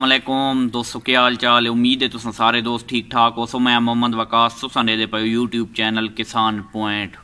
ਅਸਲਾਮੁਅਲੈਕੁਮ ਦੋਸਤੋ ਕੀ ਹਾਲ ਚਾਲ ਹੈ ਉਮੀਦ ਹੈ ਤੁਸੀਂ ਸਾਰੇ ਦੋਸਤ ਠੀਕ ਠਾਕ ਹੋ ਸੋ ਮੈਂ ਮੁਹੰਮਦ ਵਕਾਸ ਤੁਸੀਂ ਦੇ ਪਏ YouTube ਚੈਨਲ ਕਿਸਾਨ ਪੁਆਇੰਟ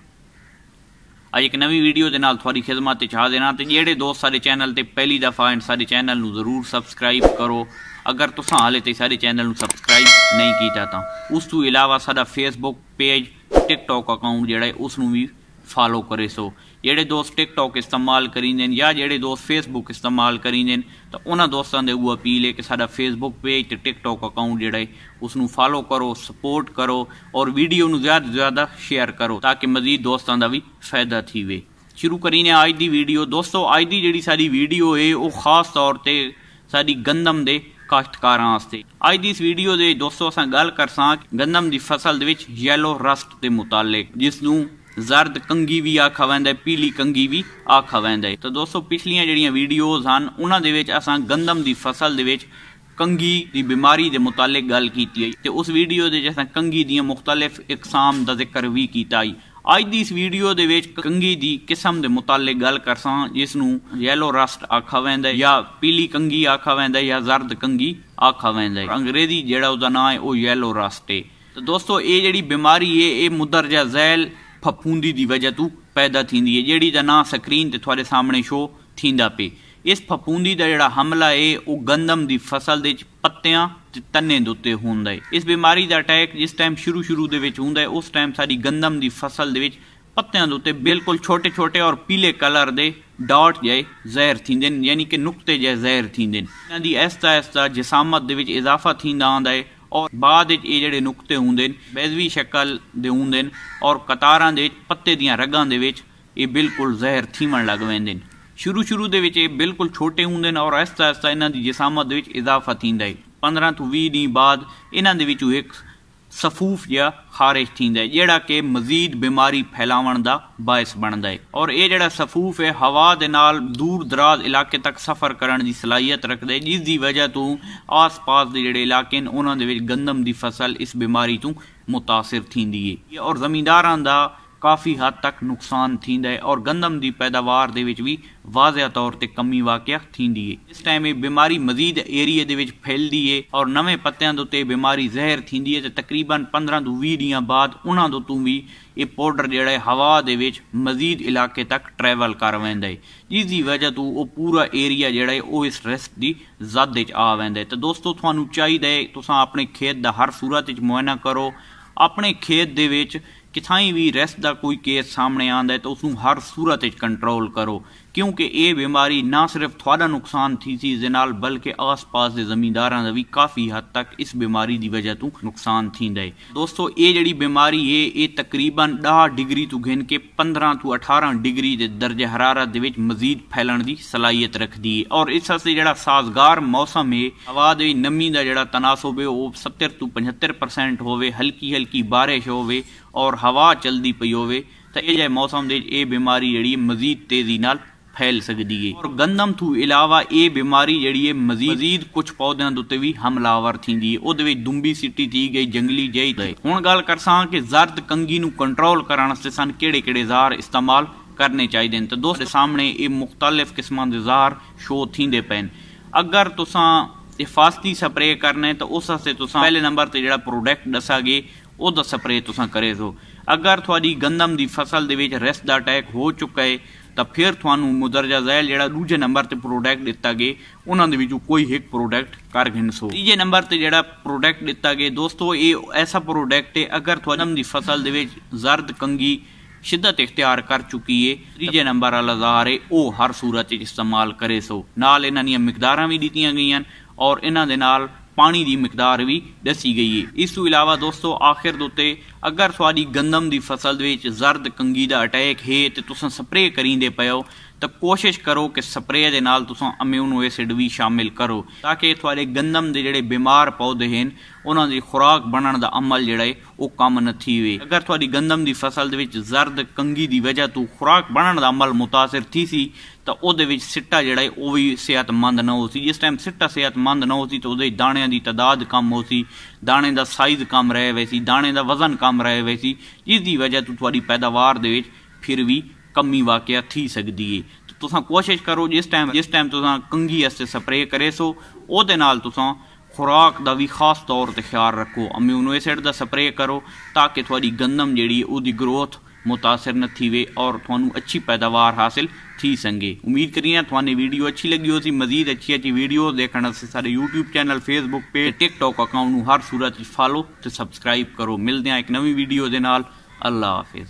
ਅੱਜ ਇੱਕ ਨਵੀਂ ਵੀਡੀਓ ਦੇ ਨਾਲ ਤੁਹਾਡੀ ਖਿਦਮਤ ਤੇ ਚਾਹ ਦੇਣਾ ਤੇ ਜਿਹੜੇ ਦੋਸਤ ਸਾਡੇ ਚੈਨਲ ਤੇ ਪਹਿਲੀ ਦਫਾ ਹਨ ਸਾਡੇ ਚੈਨਲ ਨੂੰ ਜ਼ਰੂਰ ਸਬਸਕ੍ਰਾਈਬ ਕਰੋ ਅਗਰ ਤੁਸੀਂ ਹਾਲੇ ਤੇ ਸਾਡੇ ਚੈਨਲ ਨੂੰ ਸਬਸਕ੍ਰਾਈਬ ਨਹੀਂ ਕੀਤਾ ਤਾਂ ਉਸ ਤੋਂ ਇਲਾਵਾ ਸਾਡਾ ਫੇਸਬੁੱਕ ਪੇਜ ਟਿਕਟੌਕ ਅਕਾਊਂਟ ਜਿਹੜਾ ਹੈ ਉਸ ਨੂੰ ਵੀ ਫਾਲੋ ਕਰੇ ਸੋ ਜਿਹੜੇ ਦੋਸਤ ਟਿਕਟੌਕ ਇਸਤੇਮਾਲ ਕਰੀਂਦੇ ਨੇ ਜਾਂ ਜਿਹੜੇ ਦੋਸਤ ਫੇਸਬੁੱਕ ਇਸਤੇਮਾਲ ਕਰੀਂਦੇ ਨੇ ਤਾਂ ਉਹਨਾਂ ਦੋਸਤਾਂ ਦੇ ਉਹ ਅਪੀਲ ਹੈ ਕਿ ਸਾਡਾ ਫੇਸਬੁੱਕ ਪੇਜ ਤੇ ਟਿਕਟੌਕ ਅਕਾਊਂਟ ਜਿਹੜਾ ਹੈ ਉਸ ਨੂੰ ਫਾਲੋ ਕਰੋ ਸਪੋਰਟ ਕਰੋ ਔਰ ਵੀਡੀਓ ਨੂੰ ਜ਼ਿਆਦਾ ਤੋਂ ਜ਼ਿਆਦਾ ਸ਼ੇਅਰ ਕਰੋ ਤਾਂ ਕਿ ਮਜ਼ੀਦ ਦੋਸਤਾਂ ਦਾ ਵੀ ਫਾਇਦਾ ਥੀਵੇ ਸ਼ੁਰੂ ਕਰੀਨੇ ਅੱਜ ਦੀ ਵੀਡੀਓ ਦੋਸਤੋ ਅੱਜ ਦੀ ਜਿਹੜੀ ਸਾਡੀ ਵੀਡੀਓ ਹੈ ਉਹ ਖਾਸ ਤੌਰ ਤੇ ਸਾਡੀ ਗੰਦਮ ਦੇ ਕਾਸ਼ਤਕਾਰਾਂ ਵਾਸਤੇ ਅੱਜ ਦੀ ਇਸ ਵੀਡੀਓ ਦੇ ਦੋਸਤੋ ਅਸਾਂ ਗੱਲ ਕਰਸਾਂ ਗੰਦਮ ਦੀ ਫਸਲ ਦੇ ਵਿੱਚ ਯੈਲੋ ਰਸਟ ਦੇ ਮੁਤਾਲਿਕ ਜਿਸ ਨੂੰ ਜ਼ਰਦ ਕੰਗੀ ਵੀ ਆਖਾ ਵੈਂਦਾ ਪੀਲੀ ਕੰਗੀ ਵੀ ਆਖਾ ਵੈਂਦਾ ਤਾਂ ਦੋਸਤੋ ਪਿਛਲੀਆਂ ਜਿਹੜੀਆਂ ਵੀਡੀਓਜ਼ ਹਨ ਉਹਨਾਂ ਦੇ ਵਿੱਚ ਅਸਾਂ ਗੰਦਮ ਦੀ ਫਸਲ ਦੇ ਵਿੱਚ ਕੰਗੀ ਦੀ ਬਿਮਾਰੀ ਦੇ ਮੁਤਾਲਿਕ ਗੱਲ ਕੀਤੀ ਹੈ ਤੇ ਉਸ ਵੀਡੀਓ ਦੇ ਜਿਸ ਕੰਗੀ ਦੀਆਂ ਮੁxtਲਫ ਇਕਸਾਮ ਦਾ ਜ਼ਿਕਰ ਵੀ ਕੀਤਾ ਹੈ ਅੱਜ ਦੀ ਇਸ ਵੀਡੀਓ ਦੇ ਵਿੱਚ ਕੰਗੀ ਦੀ ਕਿਸਮ ਦੇ ਮੁਤਾਲਿਕ ਗੱਲ ਕਰਸਾਂ ਜਿਸ ਨੂੰ ਯੈਲੋ ਰਸਟ ਆਖਾ ਵੈਂਦਾ ਜਾਂ ਪੀਲੀ ਕੰਗੀ ਆਖਾ ਵੈਂਦਾ ਜਾਂ ਜ਼ਰਦ ਕੰਗੀ ਆਖਾ ਵੈਂਦਾ ਅੰਗਰੇਜ਼ੀ ਜਿਹੜਾ ਉਹਦਾ ਨਾਮ ਹੈ ਉਹ ਯੈਲੋ ਰਸਟ ਹੈ ਤਾਂ ਦੋਸਤੋ ਇਹ ਜਿਹੜੀ ਬਿਮਾਰੀ ਹੈ ਇਹ ਮੁਦਰਜਾ ਜ਼ੈਲ ਫਫੂੰਦੀ ਦੀ ਵਜ੍ਹਾ ਤੋਂ ਪੈਦਾ ਥੀਂਦੀ ਹੈ ਜਿਹੜੀ ਦਾ ਨਾਂ ਸਕਰੀਨ ਤੇ ਤੁਹਾਡੇ ਸਾਹਮਣੇ ਸ਼ੋ ਥੀਂਦਾ ਇਸ ਫਫੂੰਦੀ ਦਾ ਜਿਹੜਾ ਹਮਲਾ ਹੈ ਉਹ ਗੰਦਮ ਦੀ ਫਸਲ ਦੇ ਵਿੱਚ ਪੱਤਿਆਂ ਤੇ ਤਨੇ ਦੇ ਉੱਤੇ ਹੁੰਦਾ ਏ। ਇਸ ਬਿਮਾਰੀ ਦਾ ਅਟੈਕ ਜਿਸ ਟਾਈਮ ਸ਼ੁਰੂ ਸ਼ੁਰੂ ਦੇ ਵਿੱਚ ਹੁੰਦਾ ਹੈ ਉਸ ਟਾਈਮ ਸਾਡੀ ਗੰਦਮ ਦੀ ਫਸਲ ਦੇ ਵਿੱਚ ਪੱਤਿਆਂ ਦੇ ਉੱਤੇ ਬਿਲਕੁਲ ਛੋਟੇ ਛੋਟੇ ਔਰ ਪੀਲੇ ਕਲਰ ਦੇ ਡਾਟ ਜੇ ਜ਼ਹਿਰ ਥੀਂਦੇ ਨੇ, ਯਾਨੀ ਕਿ ਨੁਕਤੇ ਜੇ ਜ਼ਹਿਰ ਥੀਂਦੇ ਨੇ। ਇਹਨਾਂ ਦੀ ਐਸਤਾ ਐਸਤਾ ਜਿਸਾਮਤ ਦੇ ਵਿੱਚ ਇਜ਼ਾਫਾ ਥੀਂਦਾ ਆਂਦਾ ਏ ਔਰ ਬਾਅਦ ਵਿੱਚ ਇਹ ਜਿਹੜੇ ਨੁਕਤੇ ਹੁੰਦੇ ਨੇ ਬੈਜ਼ਵੀ ਸ਼ਕਲ ਦੇ ਹੁੰਦੇ ਨੇ ਔਰ ਕਤਾਰਾਂ ਦੇ ਵਿੱਚ, ਪੱਤੇ ਦੀਆਂ ਰਗਾਂ ਦੇ ਵਿੱਚ ਇਹ ਬਿਲਕੁਲ ਜ਼ਹਿਰ ਥੀਮਣ ਲੱਗ ਪੈਂਦੇ ਨੇ। ਸ਼ੁਰੂ ਸ਼ੁਰੂ ਦੇ ਵਿੱਚ ਇਹ ਬਿਲਕੁਲ ਛੋਟੇ ਹੁੰਦੇ ਨੇ ਔਰ ਆਸਤਾ ਆਸਤਾ ਇਹਨਾਂ ਦੀ ਜਿਸਾਮਤ ਦੇ ਵਿੱਚ ਇਜ਼ਾਫਾ ਥੀਂਦਾ ਹੈ। 15 ਤੋਂ 20 ਦਿਨ ਬਾਅਦ ਇਹਨਾਂ ਦੇ ਵਿੱਚੋਂ ਇੱਕ ਸਫੂਫ ਜਿਹਾ ਖਾਰਿਜ ਥੀਂਦਾ ਹੈ, ਜਿਹੜਾ ਕਿ ਮਜ਼ੀਦ ਬਿਮਾਰੀ ਫੈਲਾਵਣ ਦਾ ਬਾਇਸ ਬਣਦਾ ਹੈ। ਔਰ ਇਹ ਜਿਹੜਾ ਸਫੂਫ ਹੈ, ਹਵਾ ਦੇ ਨਾਲ ਦੂਰ ਦਰਾਜ਼ ਇਲਾਕੇ ਤੱਕ ਸਫ਼ਰ ਕਰਨ ਦੀ ਸਲਾਹੀਅਤ ਰੱਖਦਾ ਹੈ, ਜਿਸ ਦੀ ਵਜ੍ਹਾ ਤੋਂ ਆਸ-ਪਾਸ ਦੇ ਜਿਹੜੇ ਇਲਾਕੇ ਨੇ, ਉਹਨਾਂ ਦੇ ਵਿੱਚ ਗੰਦਮ ਦੀ ਫਸਲ ਇਸ ਬਿਮਾਰੀ ਤੋਂ ਮੁਤਾਸਿਰ ਥੀਂਦੀ ਹੈ। ਔਰ ਜ਼ਮੀਂਦਾਰਾਂ ਦਾ ਕਾਫੀ ਹੱਦ ਤੱਕ ਨੁਕਸਾਨ ਥੀਂਦਾ ਹੈ ਔਰ ਗੰਦਮ ਦੀ ਪੈਦਾਵਾਰ ਦੇ ਵਿੱਚ ਵੀ ਵਾਜ਼ਿਆ ਤੌਰ ਤੇ ਕਮੀ ਵਾਕਿਆ ਥੀਂਦੀ ਹੈ ਇਸ ਟਾਈਮ ਇਹ ਬਿਮਾਰੀ ਮਜ਼ੀਦ ਏਰੀਏ ਦੇ ਵਿੱਚ ਫੈਲਦੀ ਹੈ ਔਰ ਨਵੇਂ ਪੱਤਿਆਂ ਦੇ ਉੱਤੇ ਬਿਮਾਰੀ ਜ਼ਹਿਰ ਥੀਂਦੀ ਹੈ ਤੇ ਤਕਰੀਬਨ 15 ਤੋਂ 20 ਦਿਨਾਂ ਬਾਅਦ ਉਹਨਾਂ ਦੇ ਤੋਂ ਵੀ ਇਹ ਪਾਊਡਰ ਜਿਹੜਾ ਹੈ ਹਵਾ ਦੇ ਵਿੱਚ ਮਜ਼ੀਦ ਇਲਾਕੇ ਤੱਕ ਟਰੈਵਲ ਕਰ ਵੈਂਦਾ ਹੈ ਜਿਸ ਦੀ ਵਜ੍ਹਾ ਤੋਂ ਉਹ ਪੂਰਾ ਏਰੀਆ ਜਿਹੜਾ ਹੈ ਉਹ ਇਸ ਰਿਸਕ ਦੀ ਜ਼ਦ ਵਿੱਚ ਆ ਵੈਂਦਾ ਹੈ ਤੇ ਦੋਸਤੋ, ਤੁਹਾਨੂੰ ਚਾਹੀਦਾ ਹੈ, ਤੁਸੀਂ ਆਪਣੇ ਖੇਤ ਦਾ ਹਰ ਸੂਰਤ ਵਿੱਚ ਮੁਆਇਨਾ ਕਰੋ। ਆਪਣੇ ਖੇਤ ਦੇ ਵਿੱਚ ਕਿਥਾਈ ਵੀ ਰੈਸਟ ਦਾ ਕੋਈ ਕੇਸ ਸਾਹਮਣੇ ਆਂਦਾ ਹੈ ਤਾਂ ਉਸ ਨੂੰ ਹਰ ਸੂਰਤ ਵਿੱਚ ਕੰਟਰੋਲ ਕਰੋ। ਕਿਉਂਕਿ ਇਹ ਬਿਮਾਰੀ ਨਾ ਸਿਰਫ ਤੁਹਾਡਾ ਨੁਕਸਾਨ ਥੀ ਸੀ ਦੇ ਨਾਲ, ਬਲਕਿ ਆਸ-ਪਾਸ ਦੇ ਜ਼ਮੀਂਦਾਰਾਂ ਦਾ ਵੀ ਕਾਫੀ ਹੱਦ ਤੱਕ ਇਸ ਬਿਮਾਰੀ ਦੀ ਵਜ੍ਹਾ ਤੋਂ ਨੁਕਸਾਨ ਥੀਂਦਾ ਹੈ। ਦੋਸਤੋ, ਇਹ ਜਿਹੜੀ ਬਿਮਾਰੀ ਹੈ, ਇਹ ਤਕਰੀਬਨ 10 ਡਿਗਰੀ ਤੋਂ ਘਿਨ ਕੇ 15 ਤੋਂ 18 ਡਿਗਰੀ ਦੇ ਦਰਜੇ ਹਰਾਰਤ ਦੇ ਵਿੱਚ ਮਜ਼ੀਦ ਫੈਲਣ ਦੀ ਸਲਾਹੀਅਤ ਰੱਖਦੀ ਹੈ। ਔਰ ਇਸ ਵਾਸਤੇ ਜਿਹੜਾ ਸਾਜ਼ਗਾਰ ਮੌਸਮ ਹੈ, ਹਵਾ ਦੇ ਨਮੀ ਦਾ ਜਿਹੜਾ ਤਨਾਸਬ ਹੈ ਉਹ 70 ਤੋਂ 75% ਹੋਵੇ ਹਲਕੀ ਹਲਕੀ ਬਾਰਿਸ਼ ਹੋਵੇ ਔਰ ਹਵਾ ਚਲਦੀ ਪਈ ਹੋਵੇ, ਤਾਂ ਇਹ ਜੇ ਮੌਸਮ ਦੇ ਇਹ ਬਿਮਾਰੀ ਜਿਹੜੀ ਮਜ਼ੀਦ ਤੇਜ਼ੀ ਨਾਲ ਫੈਲ ਸਕਦੀ ਹੈ ਔਰ ਗੰਦਮ ਤੋਂ ਇਲਾਵਾ ਇਹ ਬਿਮਾਰੀ ਜਿਹੜੀ ਹੈ ਮਜ਼ੀਦ ਕੁਝ ਪੌਦਿਆਂ ਦੇ ਉੱਤੇ ਵੀ ਹਮਲਾਵਰ ਥੀਂਦੀ ਹੈ ਉਹਦੇ ਵਿੱਚ ਦੁੰਬੀ ਸਿੱਟੀ ਦੀ ਗਈ, ਜੰਗਲੀ ਜਈ ਹੁਣ ਗੱਲ ਕਰਸਾਂ ਕਿ ਜ਼ਰਦ ਕੰਗੀ ਨੂੰ ਕੰਟਰੋਲ ਕਰਨ ਵਾਸਤੇ ਸਾਨੂੰ ਕਿਹੜੇ ਕਿਹੜੇ ਜ਼ਾਰ ਇਸਤੇਮਾਲ ਕਰਨੇ ਚਾਹੀਦੇ ਨੇ। ਤਾਂ ਦੋਸਤ ਸਾਹਮਣੇ ਇਹ ਮੁxtਲਫ ਕਿਸਮਾਂ ਦੇ ਜ਼ਾਰ ਸ਼ੋ ਥੀਂਦੇ ਪੈਣ ਅਗਰ ਤੁਸੀਂ ਇਫਾਸਤੀ ਸਪਰੇ ਕਰਨੇ ਤਾਂ ਉਸ ਵਾਸਤੇ ਤੁਸੀਂ ਪਹਿਲੇ ਨੰਬਰ ਤੇ ਜਿਹੜਾ ਪ੍ਰੋਡਕਟ ਦੱਸਾਂਗੇ ਉਹਦਾ ਸਪਰੇਅ ਤੁਸੀਂ ਕਰੇ ਸੋ। ਅਗਰ ਤੁਹਾਡੀ ਗੰਦਮ ਦੀ ਫਸਲ ਦੇ ਵਿੱਚ ਰੈਸਟ ਦਾ ਅਟੈਕ ਹੋ ਚੁੱਕਾ ਹੈ, ਤਾਂ ਫਿਰ ਤੁਹਾਨੂੰ ਮੁਦਰਜਾ ਜ਼ੈਲ ਜਿਹੜਾ ਦੂਜੇ ਨੰਬਰ ਤੇ ਪ੍ਰੋਡਕਟ ਦਿੱਤਾ ਗਿਆ। ਉਹਨਾਂ ਦੇ ਵਿੱਚੋਂ ਕੋਈ ਇੱਕ ਪ੍ਰੋਡਕਟ ਕਰ ਗਿਣਸੋ ਤੀਜੇ ਨੰਬਰ ਤੇ ਜਿਹੜਾ ਪ੍ਰੋਡਕਟ ਦਿੱਤਾ ਗਿਆ, ਦੋਸਤੋ, ਇਹ ਐਸਾ ਪ੍ਰੋਡਕਟ ਹੈ, ਅਗਰ ਤੁਹਾਡੀ ਦੀ ਫਸਲ ਦੇ ਵਿੱਚ ਜ਼ਰਦ ਕੰਗੀ ਸ਼ਿੱਦਤ ਇਖਤਿਆਰ ਕਰ ਚੁੱਕੀ ਏ ਤੀਜੇ ਨੰਬਰ ਵਾਲਾ ਜ਼ਾਰ ਏ ਉਹ ਹਰ ਸੂਰਤ ਵਿੱਚ ਇਸਤੇਮਾਲ ਕਰੇ ਸੋ। ਨਾਲ ਇਹਨਾਂ ਦੀਆਂ ਮਿਕਦਾਰਾਂ ਵੀ ਦਿੱਤੀਆਂ ਗਈਆਂ ਔਰ ਇਹਨਾਂ ਦੇ ਨਾਲ ਪਾਣੀ ਦੀ ਮਿਕਦਾਰ ਵੀ ਦੱਸੀ ਗਈ ਹੈ ਇਸ ਤੋਂ ਇਲਾਵਾ ਦੋਸਤੋ, ਆਖਿਰ ਦੇ ਉੱਤੇ ਅਗਰ ਤੁਹਾਡੀ ਗੰਦਮ ਦੀ ਫਸਲ ਦੇ ਵਿੱਚ ਜ਼ਰਦ ਕੰਗੀ ਦਾ ਅਟੈਕ ਹੈ ਤੇ ਤੁਸੀਂ ਸਪਰੇਅ ਕਰੀਂਦੇ ਪਇਓ ਤਾਂ ਕੋਸ਼ਿਸ਼ ਕਰੋ ਕਿ ਸਪਰੇਅ ਦੇ ਨਾਲ ਤੁਸੀਂ ਅਮਿਊਨੋ ਐਸਿਡ ਵੀ ਸ਼ਾਮਿਲ ਕਰੋ, ਤਾਂ ਕਿ ਤੁਹਾਡੇ ਗੰਦਮ ਦੇ ਜਿਹੜੇ ਬਿਮਾਰ ਪੌਦੇ ਹਨ, ਉਹਨਾਂ ਦੀ ਖੁਰਾਕ ਬਣਨ ਦਾ ਅਮਲ ਜਿਹੜਾ ਹੈ, ਉਹ ਕੰਮ ਨਥੀ ਹੋਵੇ ਅਗਰ ਤੁਹਾਡੀ ਗੰਦਮ ਦੀ ਫਸਲ ਦੇ ਵਿੱਚ ਜ਼ਰਦ ਕੰਗੀ ਦੀ ਵਜ੍ਹਾ ਤੋਂ ਖੁਰਾਕ ਬਣਨ ਦਾ ਅਮਲ ਮੁਤਾਸਰ ਥੀ ਸੀ, ਤਾਂ ਉਹਦੇ ਵਿੱਚ ਸਿੱਟਾ ਜਿਹੜਾ ਹੈ, ਉਹ ਵੀ ਸਿਹਤਮੰਦ ਨਾ ਹੋ ਸੀ। ਜਿਸ ਟਾਈਮ ਸਿੱਟਾ ਸਿਹਤਮੰਦ ਨਾ ਹੋ ਸੀ, ਤਾਂ ਉਹਦੇ ਦਾਣਿਆਂ ਦੀ ਤਦਾਦ ਕਮ ਹੋ ਸੀ, ਦਾਣੇ ਦਾ ਸਾਈਜ਼ ਕਮ ਰਹੇ ਹੋਏ ਸੀ, ਦਾਣੇ ਦਾ ਵਜ਼ਨ ਕਮ ਰਹੇ ਵੇ ਸੀ, ਜਿਸ ਦੀ ਵਜ੍ਹਾ ਤੋਂ ਤੁਹਾਡੀ ਪੈਦਾਵਾਰ ਦੇ ਵਿੱਚ ਫਿਰ ਵੀ ਕਮੀ ਵਾਕਿਆ ਥੀ ਸਕਦੀ ਹੈ ਤੁਸੀਂ ਕੋਸ਼ਿਸ਼ ਕਰੋ ਜਿਸ ਟਾਈਮ ਜਿਸ ਟਾਈਮ ਤੁਸੀਂ ਕੰਗੀ ਵਾਸਤੇ ਸਪਰੇਅ ਕਰੇ ਸੋ ਉਹਦੇ ਨਾਲ ਤੁਸੀਂ ਖੁਰਾਕ ਦਾ ਵੀ ਖਾਸ ਤੌਰ ਤੇ ਖਿਆਲ ਰੱਖੋ ਅਮੀਨੋ ਐਸਿਡ ਦਾ ਸਪਰੇਅ ਕਰੋ ਤਾਂ ਕਿ ਤੁਹਾਡੀ ਗੰਦਮ ਜਿਹੜੀ ਉਹਦੀ ਗਰੋਥ ਮੁਤਾਸਰ न थीवे और ਤੁਹਾਨੂੰ ਅੱਛੀ ਪੈਦਾਵਾਰ ਹਾਸਿਲ ਥੀ ਸੰਗੇ ਉਮੀਦ ਕਰੀਏ ਤੁਹਾਨੂੰ ਵੀਡੀਓ ਅੱਛੀ ਲੱਗੀ ਹੋਸੀ ਮਜ਼ੀਦ ਅੱਛੀ ਅੱਛੀ ਵੀਡੀਓ ਦੇਖਣ ਵਾਸਤੇ ਸਾਡੇ YouTube channel Facebook page TikTok account ਨੂੰ ਹਰ ਸੂਰਤ ਵਿੱਚ ਫਾਲੋ ਤੇ ਸਬਸਕ੍ਰਾਈਬ ਕਰੋ ਮਿਲਦੇ ਹਾਂ ਇੱਕ ਨਵੀਂ ਵੀਡੀਓ ਦੇ ਨਾਲ ਅੱਲਾ ਹਾਫਿਜ਼